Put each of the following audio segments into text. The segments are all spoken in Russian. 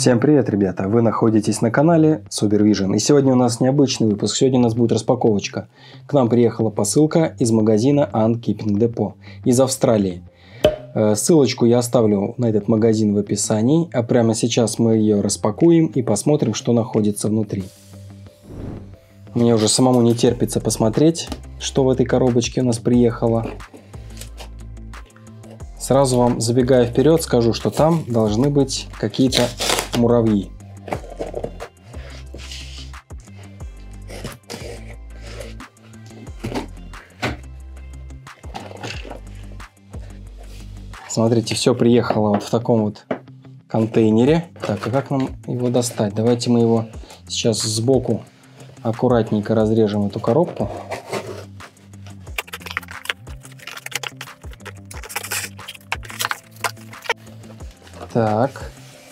Всем привет, ребята! Вы находитесь на канале Supervision. И сегодня у нас необычный выпуск. Сегодня у нас будет распаковочка. К нам приехала посылка из магазина Ant Keeping Depot из Австралии. Э, ссылочку я оставлю на этот магазин в описании. А прямо сейчас мы ее распакуем и посмотрим, что находится внутри. Мне уже самому не терпится посмотреть, что в этой коробочке у нас приехало. Сразу вам, забегая вперед, скажу, что там должны быть какие-то муравьи. Смотрите, все приехало вот в таком вот контейнере. Так, а как нам его достать? Давайте мы его сейчас сбоку аккуратненько разрежем эту коробку. Так,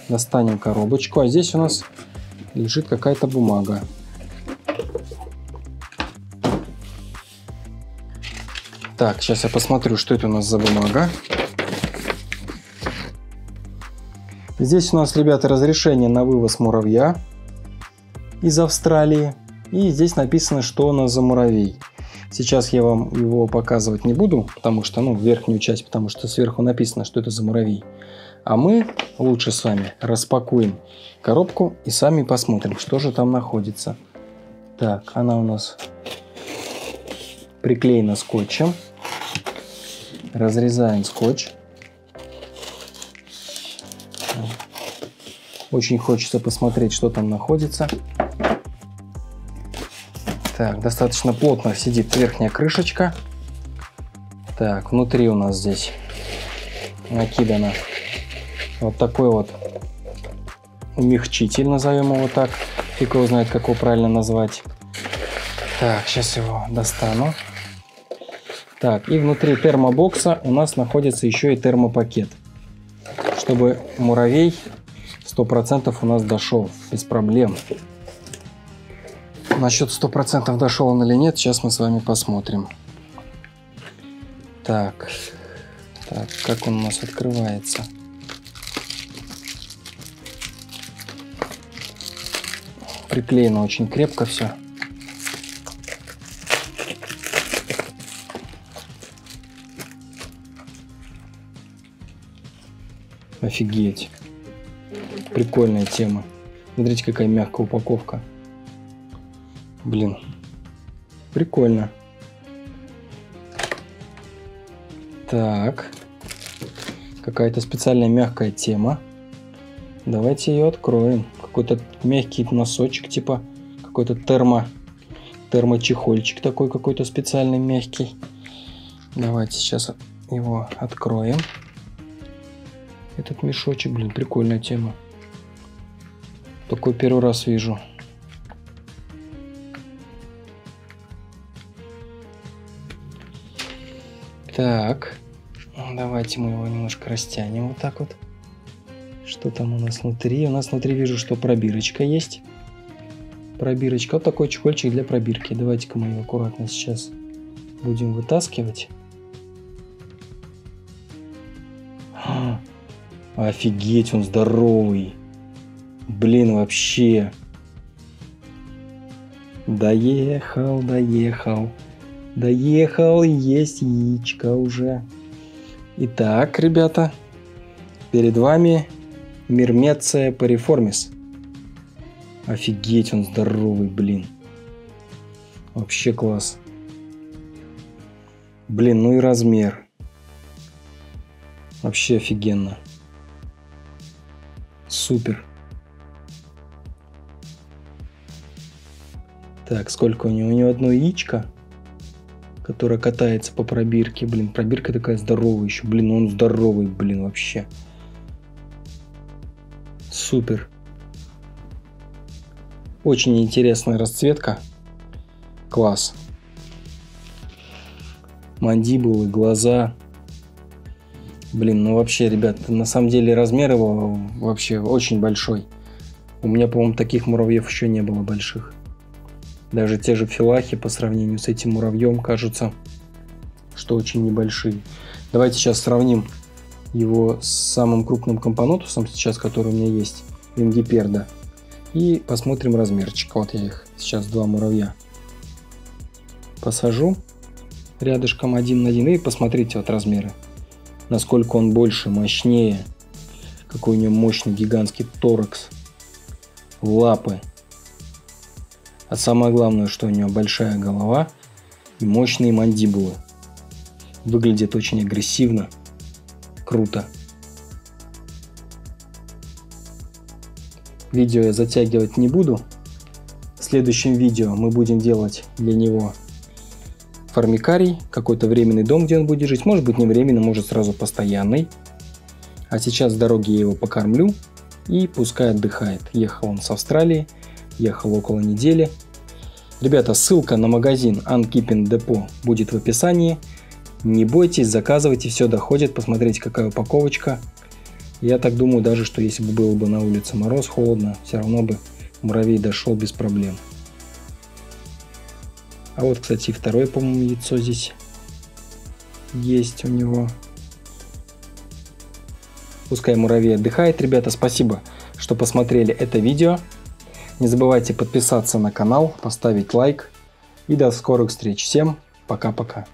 достанем коробочку. А здесь у нас лежит какая-то бумага. Так, сейчас я посмотрю, что это у нас за бумага. Здесь у нас, ребята, разрешение на вывоз муравья из Австралии. И здесь написано, что у нас за муравей. Сейчас я вам его показывать не буду, потому что, ну, верхнюю часть, потому что сверху написано, что это за муравей. А мы лучше с вами распакуем коробку и сами посмотрим, что же там находится. Так, она у нас приклеена скотчем. Разрезаем скотч. Очень хочется посмотреть, что там находится. Так, достаточно плотно сидит верхняя крышечка. Так, внутри у нас здесь накидано вот такой вот умягчитель, назовем его так. Фиг его знает, как его правильно назвать. Так, сейчас его достану. Так, и внутри термобокса у нас находится еще и термопакет. Чтобы муравей 100% у нас дошел без проблем. Насчет 100% дошел он или нет, сейчас мы с вами посмотрим. Так, так, как он у нас открывается? приклеено очень крепко все. Офигеть. Прикольная тема. Смотрите, какая мягкая упаковка. Блин. Прикольно. Так. Какая-то специальная мягкая тема. Давайте ее откроем какой-то мягкий носочек, типа какой-то термо, термочехольчик такой какой-то специальный мягкий. Давайте сейчас его откроем. Этот мешочек, блин, прикольная тема. Такой первый раз вижу. Так, давайте мы его немножко растянем вот так вот. Что там у нас внутри? У нас внутри вижу, что пробирочка есть. Пробирочка. Вот такой чехольчик для пробирки. Давайте-ка мы его аккуратно сейчас будем вытаскивать. А, офигеть, он здоровый. Блин, вообще. Доехал, доехал. Доехал, есть яичко уже. Итак, ребята, перед вами Мирмеция париформис. Офигеть, он здоровый, блин. Вообще класс. Блин, ну и размер. Вообще офигенно. Супер. Так, сколько у него? У него одно яичко, которое катается по пробирке. Блин, пробирка такая здоровая еще. Блин, он здоровый, блин, вообще. Супер. Очень интересная расцветка. Класс. Мандибулы, глаза. Блин, ну вообще, ребят, на самом деле размер его вообще очень большой. У меня, по-моему, таких муравьев еще не было больших. Даже те же филахи по сравнению с этим муравьем кажутся, что очень небольшие. Давайте сейчас сравним его с самым крупным компонотусом сейчас, который у меня есть. лингиперда. И посмотрим размерчик. Вот я их сейчас два муравья посажу рядышком один на один и посмотрите вот размеры. Насколько он больше, мощнее. Какой у него мощный гигантский торакс. Лапы. А самое главное, что у него большая голова и мощные мандибулы. Выглядит очень агрессивно. Круто. Видео я затягивать не буду. В следующем видео мы будем делать для него формикарий, какой-то временный дом, где он будет жить. Может быть не временный, может сразу постоянный. А сейчас с дороги я его покормлю и пускай отдыхает. Ехал он с Австралии, ехал около недели. Ребята, ссылка на магазин Unkeeping Depot будет в описании. Не бойтесь, заказывайте, все доходит, посмотрите какая упаковочка. Я так думаю даже, что если бы было бы на улице мороз, холодно, все равно бы муравей дошел без проблем. А вот, кстати, второе, по-моему, яйцо здесь есть у него. Пускай муравей отдыхает. Ребята, спасибо, что посмотрели это видео. Не забывайте подписаться на канал, поставить лайк. И до скорых встреч. Всем пока-пока.